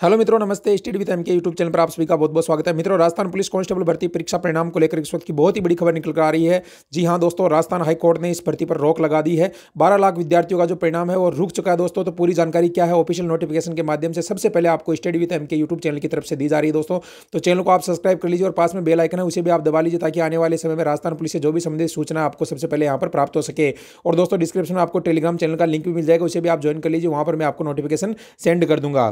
Hello मित्रों, नमस्ते। State with के यूट्यूब चैनल पर आप सभी का बहुत बहुत स्वागत है। मित्रों, राजस्थान पुलिस कांस्टेबल भर्ती परीक्षा परिणाम को लेकर इस वक्त की बहुत ही बड़ी खबर निकल कर आ रही है। जी हाँ दोस्तों, राजस्थान हाईकोर्ट ने इस भर्ती पर रोक लगा दी है। बारह लाख विद्यार्थियों का जो परिणाम है वो रुक चुका है दोस्तों। तो पूरी जानकारी क्या है ऑफिशियल नोटिफिकेशन के माध्यम से? सबसे पहले आपको स्टडी विद के यूट्यूब चैनल की तरफ़ से दी जा रही है दोस्तों। तो चैनल को आप सब्सक्राइब कर लीजिए और पास में बेल आइकन है, उसे भी आप दबा लीजिए ताकि आने वाले समय में राजस्थान पुलिस से जो भी संबंधित सूचना आपको सबसे पहले यहाँ पर प्राप्त हो सके। और दोस्तों डिस्क्रिप्शन में आपको टेलीग्राम चैनल का लिंक भी मिल जाएगा, उसे भी आप ज्वाइन कर लीजिए। वहाँ पर मैं आपको नोटिफिकेशन सेंड कर दूँगा।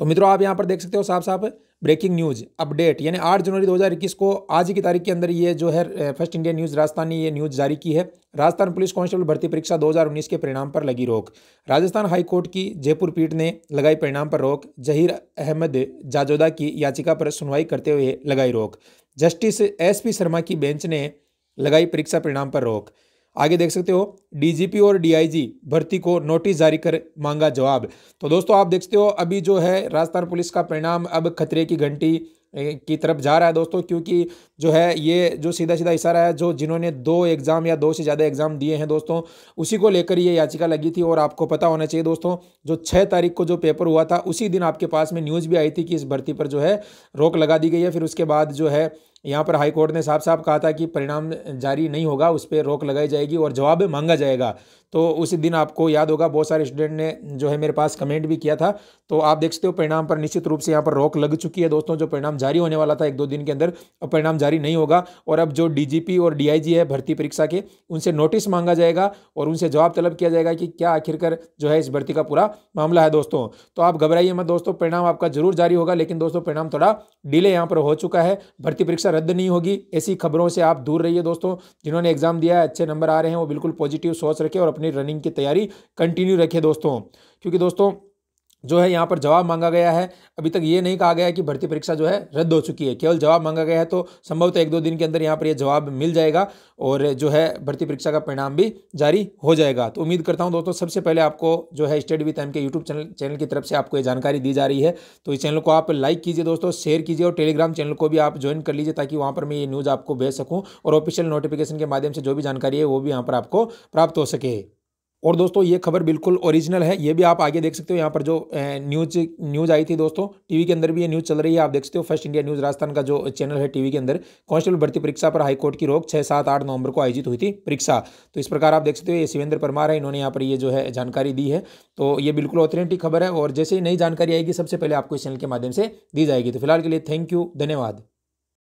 तो मित्रों, आप यहाँ पर देख सकते हो साफ़ साफ़ ब्रेकिंग न्यूज़ अपडेट यानी 8 जनवरी 2021 को आज की तारीख के अंदर ये जो है फ़र्स्ट इंडिया न्यूज़ राजस्थान ने ये न्यूज़ जारी की है। राजस्थान पुलिस कांस्टेबल भर्ती परीक्षा 2019 के परिणाम पर लगी रोक। राजस्थान हाईकोर्ट की जयपुर पीठ ने लगाई परिणाम पर रोक। जहीर अहमद जाजोदा की याचिका पर सुनवाई करते हुए लगाई रोक। जस्टिस एस पी शर्मा की बेंच ने लगाई परीक्षा परिणाम पर रोक। आगे देख सकते हो डीजीपी और डीआईजी भर्ती को नोटिस जारी कर मांगा जवाब। तो दोस्तों, आप देखते हो, अभी जो है राजस्थान पुलिस का परिणाम, अब खतरे की घंटी की तरफ़ जा रहा है दोस्तों, क्योंकि जो है ये जो सीधा सीधा इशारा है, जो जिन्होंने दो एग्ज़ाम या दो से ज़्यादा एग्ज़ाम दिए हैं दोस्तों, उसी को लेकर ये याचिका लगी थी और आपको पता होना चाहिए दोस्तों, जो छः तारीख को जो पेपर हुआ था, उसी दिन आपके पास में न्यूज़ भी आई थी कि इस भर्ती पर जो है रोक लगा दी गई है। फिर उसके बाद जो है यहाँ पर हाईकोर्ट ने साफ़ साफ़ कहा था कि परिणाम जारी नहीं होगा, उस पर रोक लगाई जाएगी और जवाब मांगा जाएगा। तो उसी दिन आपको याद होगा, बहुत सारे स्टूडेंट ने जो है मेरे पास कमेंट भी किया था। तो आप देख सकते हो, परिणाम पर निश्चित रूप से यहाँ पर रोक लग चुकी है दोस्तों, जो परिणाम जारी होने वाला था एक दो दिन के अंदर, अब परिणाम जारी नहीं होगा। और अब जो डीजीपी और डीआईजी है भर्ती परीक्षा के, उनसे नोटिस मांगा जाएगा और उनसे जवाब तलब किया जाएगा कि क्या आखिरकार जो है इस भर्ती का पूरा मामला है दोस्तों। तो आप घबराइए मत दोस्तों, परिणाम आपका ज़रूर जारी होगा, लेकिन दोस्तों परिणाम थोड़ा डिले यहाँ पर हो चुका है। भर्ती परीक्षा रद्द नहीं होगी, ऐसी खबरों से आप दूर रहिए दोस्तों। जिन्होंने एग्ज़ाम दिया है, अच्छे नंबर आ रहे हैं, वो बिल्कुल पॉजिटिव सोच रखे और अपनी रनिंग की तैयारी कंटिन्यू रखें दोस्तों। क्योंकि दोस्तों, जो है यहाँ पर जवाब मांगा गया है। अभी तक ये नहीं कहा गया है कि भर्ती परीक्षा जो है रद्द हो चुकी है। केवल जवाब मांगा गया है तो संभवतः एक दो दिन के अंदर यहाँ पर यह जवाब मिल जाएगा और जो है भर्ती परीक्षा का परिणाम भी जारी हो जाएगा। तो उम्मीद करता हूँ दोस्तों, सबसे पहले आपको जो है study with M K YouTube channel channel की तरफ़ से आपको ये जानकारी दी जा रही है। तो इस चैनल को आप लाइक कीजिए दोस्तों शेयर कीजिए और टेलीग्राम चैनल को भी आप ज्वाइन कर लीजिए ताकि वहाँ पर मैं ये न्यूज़ आपको भेज सकूँ और ऑफिशियल नोटिफिकेशन के माध्यम से जो भी जानकारी है वो भी यहाँ पर आपको प्राप्त हो सके। और दोस्तों, ये खबर बिल्कुल ओरिजिनल है। ये भी आप आगे देख सकते हो। यहाँ पर जो न्यूज़ न्यूज़ आई थी दोस्तों, टीवी के अंदर भी ये न्यूज़ चल रही है। आप देख सकते हो फ़र्स्ट इंडिया न्यूज़ राजस्थान का जो चैनल है टीवी के अंदर कांस्टेबल भर्ती परीक्षा पर हाईकोर्ट की रोक छः सात आठ नवंबर को आयोजित हुई थी परीक्षा। तो इस प्रकार आप देख सकते हो, ये शिवेंद्र परमार है, इन्होंने यहाँ पर ये जो है जानकारी दी है। तो ये बिल्कुल ऑथेंटिक खबर है और जैसे ही नई जानकारी आएगी, सबसे पहले आपको इस चैनल के माध्यम से दी जाएगी। तो फ़िलहाल के लिए थैंक यू धन्यवाद।